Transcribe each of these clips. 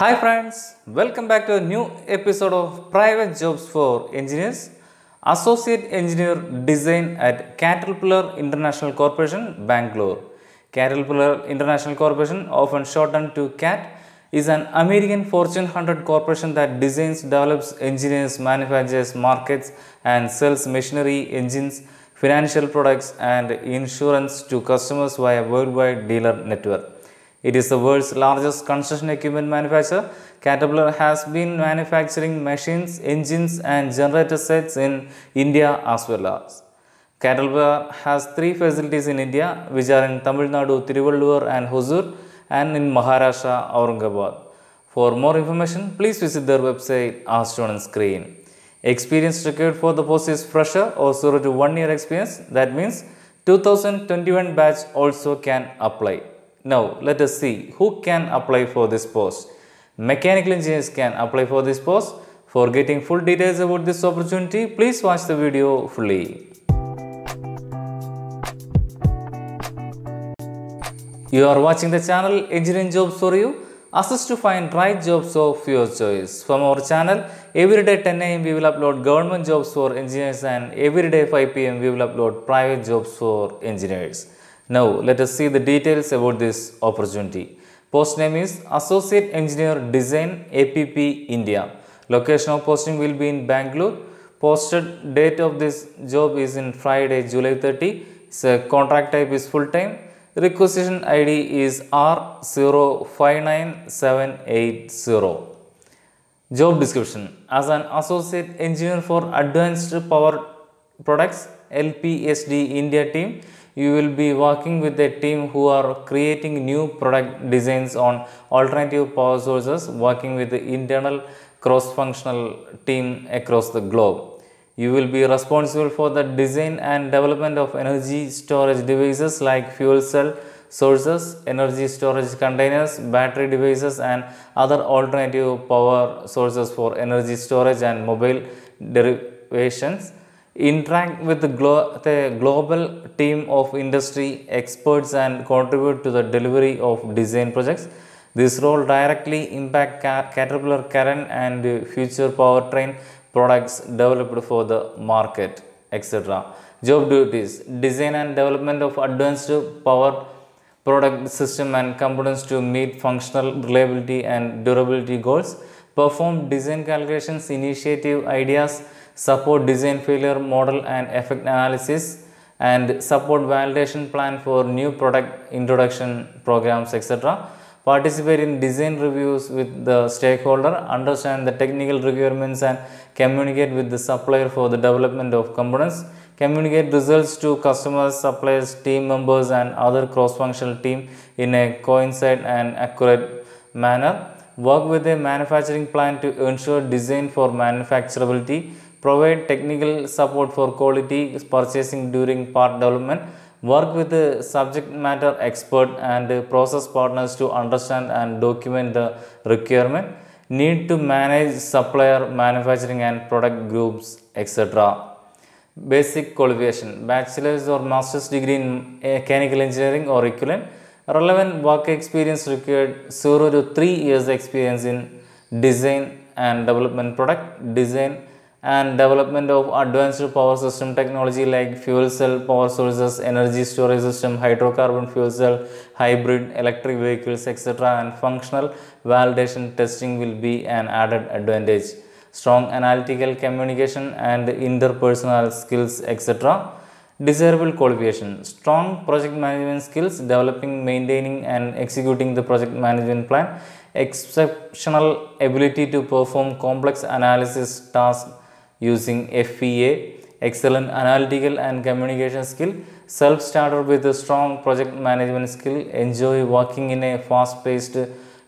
Hi friends, welcome back to a new episode of Private Jobs for Engineers. Associate Engineer Design at Caterpillar International Corporation, Bangalore. Caterpillar International Corporation, often shortened to CAT, is an American Fortune 100 corporation that designs, develops, engineers, manufactures, markets, and sells machinery, engines, financial products, and insurance to customers via worldwide dealer network. It is the world's largest construction equipment manufacturer. Caterpillar has been manufacturing machines, engines, and generator sets in India as well as. Caterpillar has three facilities in India, which are in Tamil Nadu, Tiruvallur, and Hosur, and in Maharashtra, Aurangabad. For more information, please visit their website as shown on screen. Experience required for the post is fresher or 0 to 1 year experience. That means 2021 batch also can apply. Now, let us see who can apply for this post. Mechanical engineers can apply for this post. For getting full details about this opportunity, please watch the video fully. You are watching the channel Engineering Jobs for You. Assist to find right jobs of your choice. From our channel, every day 10 am we will upload government jobs for engineers and every day 5 pm we will upload private jobs for engineers. Now, let us see the details about this opportunity. Post name is Associate Engineer Design APP India. Location of posting will be in Bangalore. Posted date of this job is in Friday, July 30. So, contract type is full time. Requisition ID is R059780. Job description As an associate engineer for Advanced Power Products LPSD India team, you will be working with a team who are creating new product designs on alternative power sources, working with the internal cross functional team across the globe. You will be responsible for the design and development of energy storage devices like fuel cell sources, energy storage containers, battery devices, and other alternative power sources for energy storage and mobile derivations. Interact with the, glo- the global team of industry experts and contribute to the delivery of design projects. This role directly impact Ca- Caterpillar current and future powertrain products developed for the market, etc. Job duties Design and development of advanced power product system and components to meet functional reliability and durability goals. Perform design calculations, initiative ideas, support design failure model and effect analysis, and support validation plan for new product introduction programs, etc participate in design reviews with the stakeholder, understand the technical requirements and communicate with the supplier for the development of components, communicate results to customers, suppliers, team members and other cross-functional team in a coincide and accurate manner, work with a manufacturing plan to ensure design for manufacturability, provide technical support for quality purchasing during part development, work with the subject matter expert and process partners to understand and document the requirement, need to manage supplier, manufacturing and product groups, etc. Basic qualification bachelor's or master's degree in mechanical engineering or equivalent. Relevant work experience required 0 to 3 years experience in design and development product, design and development of advanced power system technology like fuel cell power sources, energy storage system, hydrocarbon fuel cell, hybrid electric vehicles, etc. and functional validation testing will be an added advantage. Strong analytical communication and interpersonal skills, etc. Desirable qualification strong project management skills, developing, maintaining, and executing the project management plan, exceptional ability to perform complex analysis tasks using FEA, excellent analytical and communication skill, self starter with a strong project management skill, enjoy working in a fast paced,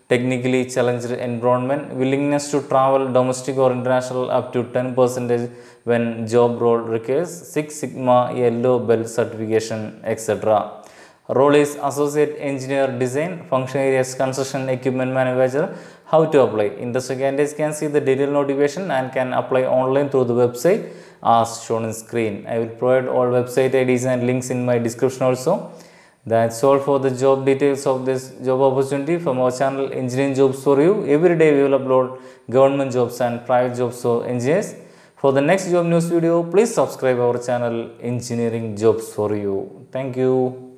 technically challenged environment, willingness to travel domestic or international up to 10 percentage when job role requires, Six Sigma Yellow Belt certification, etc. Role is Associate Engineer Design, Function Areas Construction Equipment Manufacturer. How to apply? Industry candidates can see the detailed notification and can apply online through the website as shown in screen. I will provide all website IDs and links in my description also. That's all for the job details of this job opportunity from our channel Engineering Jobs for You. Every day we will upload government jobs and private jobs for engineers. For the next job news video, please subscribe our channel Engineering Jobs for You. Thank you.